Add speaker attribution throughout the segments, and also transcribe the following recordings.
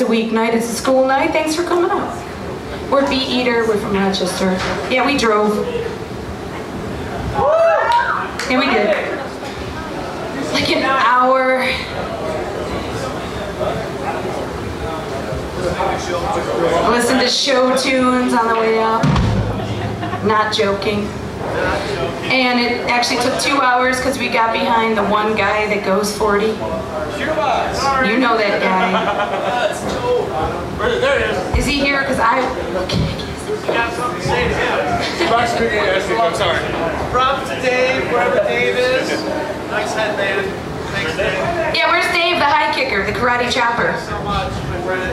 Speaker 1: it's a weeknight, it's a school night. Thanks for coming out. We're Bee Eater, we're from Rochester. Yeah, we drove. Yeah, we did. Like an hour. Listen to show tunes on the way up. Not joking. And it actually took two hours because we got behind the one guy that goes 40. You know that guy.
Speaker 2: There it is.
Speaker 1: Is he here? Because I.
Speaker 2: You got something to say to him. I'm sorry.
Speaker 3: Props to Dave, wherever Dave is. Nice headband. Thanks, Dave.
Speaker 1: Yeah, where's Dave, the high kicker, the karate chopper?
Speaker 3: so much, my friend.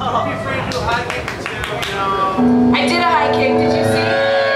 Speaker 3: Oh. Don't be afraid to do a high kick too, you know.
Speaker 1: I did a high kick. Did you see?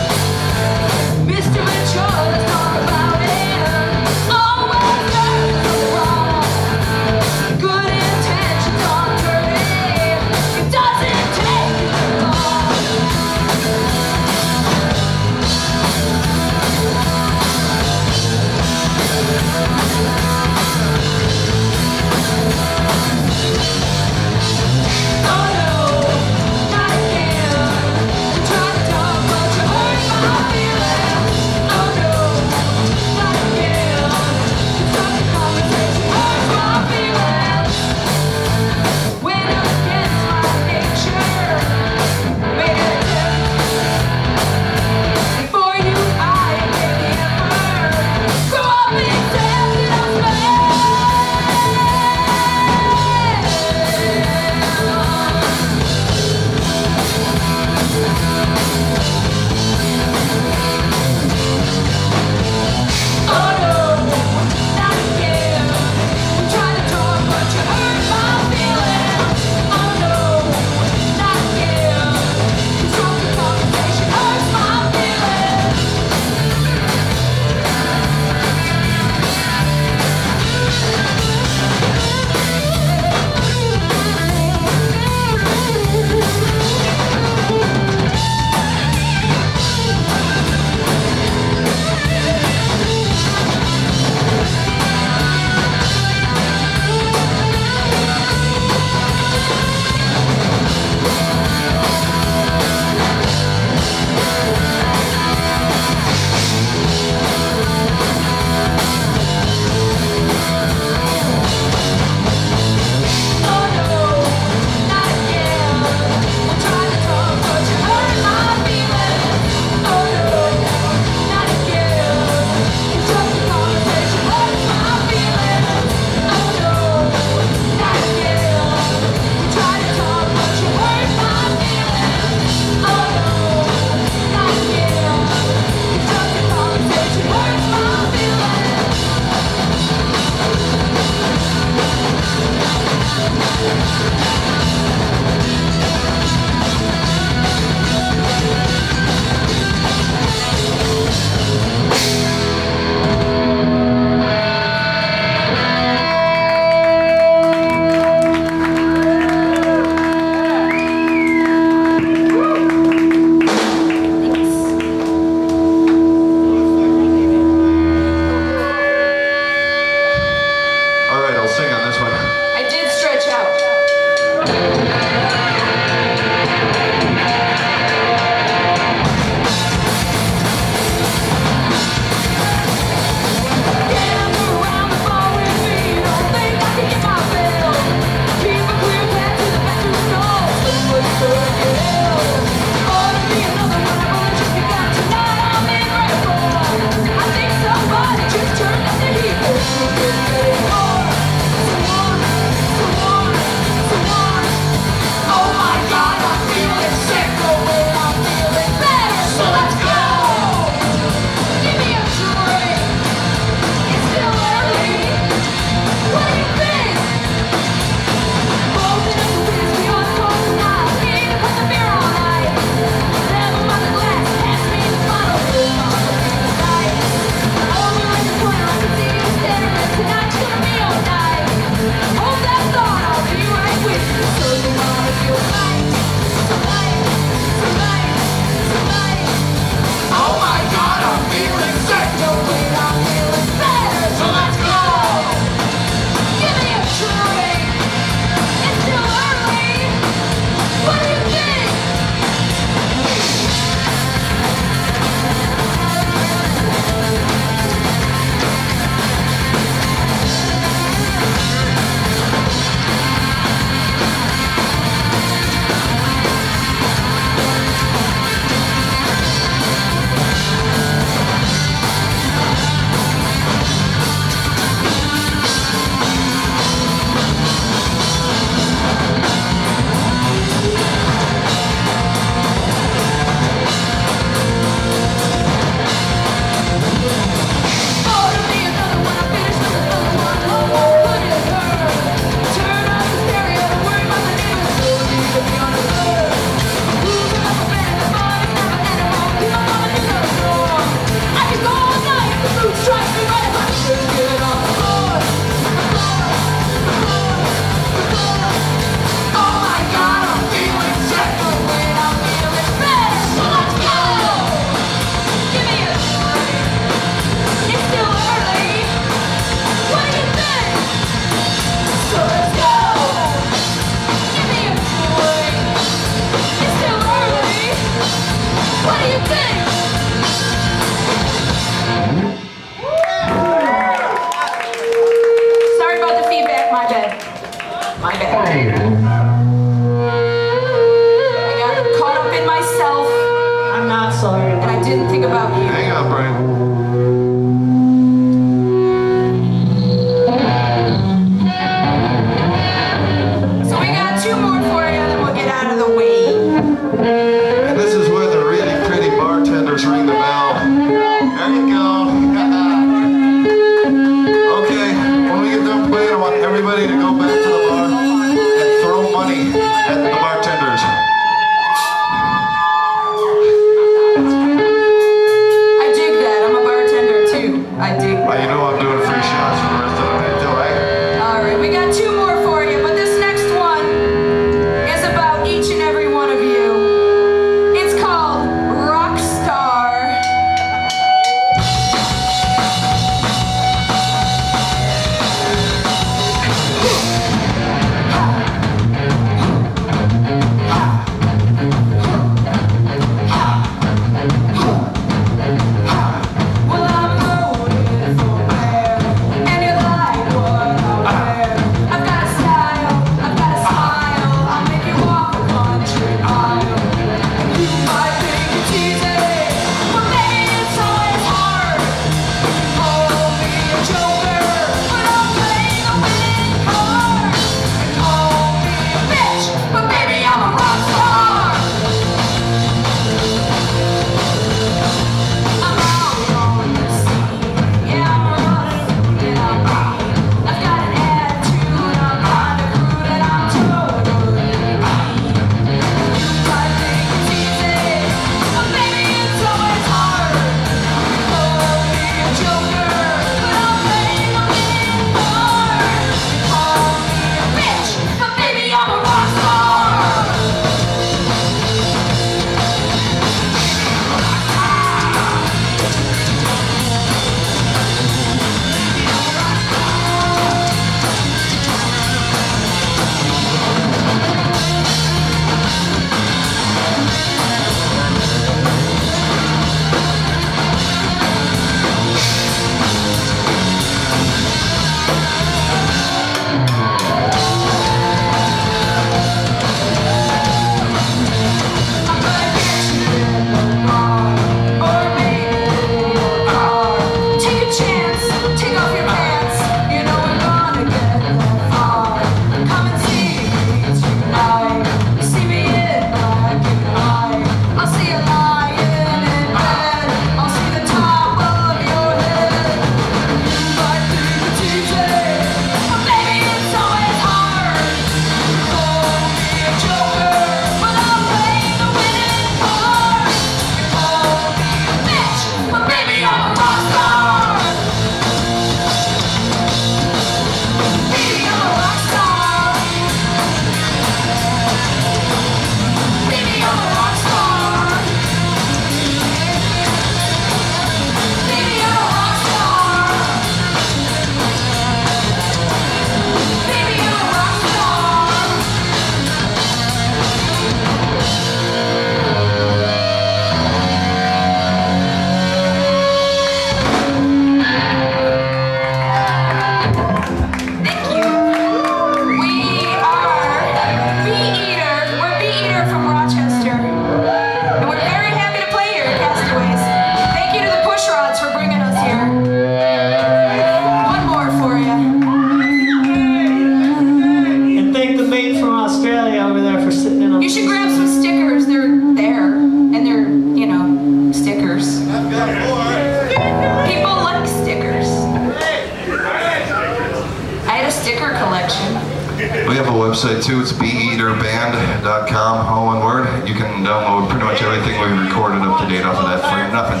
Speaker 4: website too. It's beaterband.com, all one word. You can download pretty much everything we recorded up to date off of that for nothing.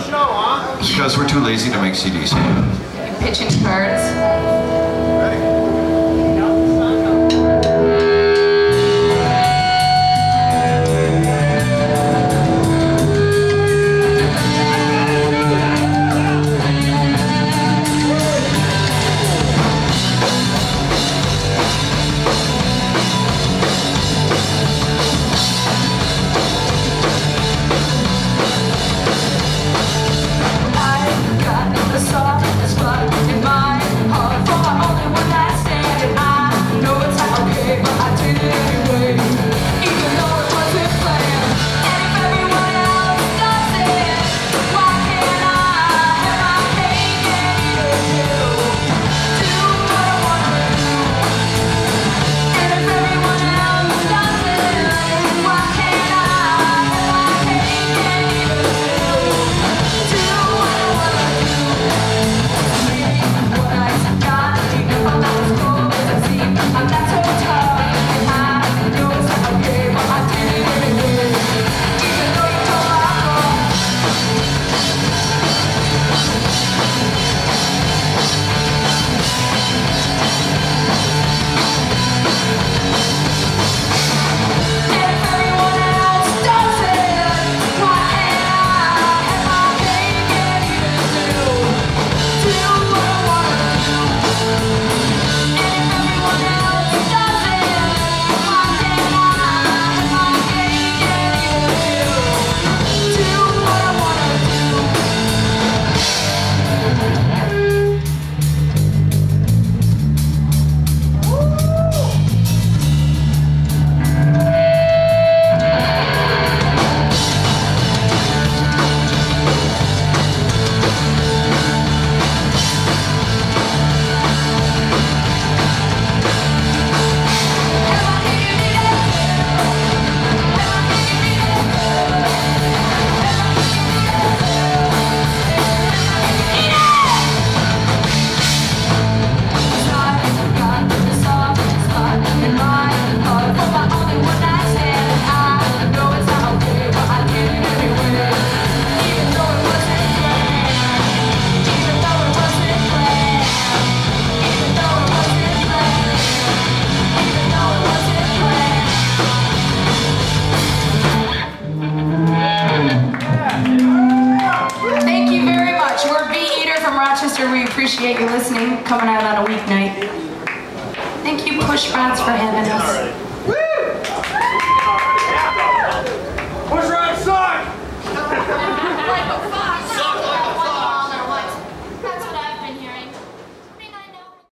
Speaker 4: Because we're too lazy to make CDs.
Speaker 1: And pitching cards.